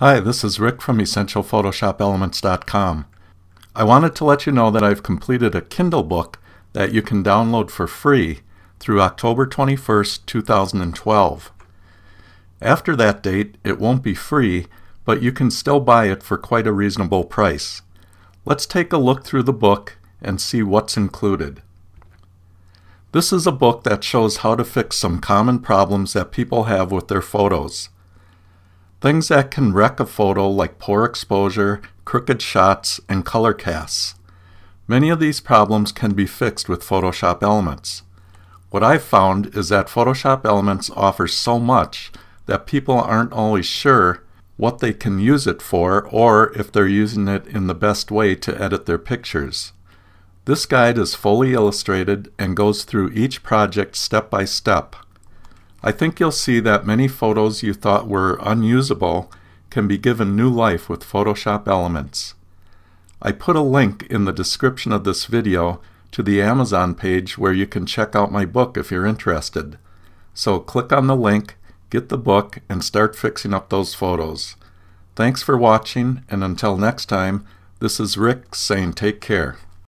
Hi, this is Rick from EssentialPhotoshopElements.com. I wanted to let you know that I've completed a Kindle book that you can download for free through October 21st, 2012. After that date, it won't be free, but you can still buy it for quite a reasonable price. Let's take a look through the book and see what's included. This is a book that shows how to fix some common problems that people have with their photos. Things that can wreck a photo like poor exposure, crooked shots, and color casts. Many of these problems can be fixed with Photoshop Elements. What I've found is that Photoshop Elements offers so much that people aren't always sure what they can use it for or if they're using it in the best way to edit their pictures. This guide is fully illustrated and goes through each project step by step. I think you'll see that many photos you thought were unusable can be given new life with Photoshop Elements. I put a link in the description of this video to the Amazon page where you can check out my book if you're interested. So click on the link, get the book, and start fixing up those photos. Thanks for watching, and until next time, this is Rick saying take care.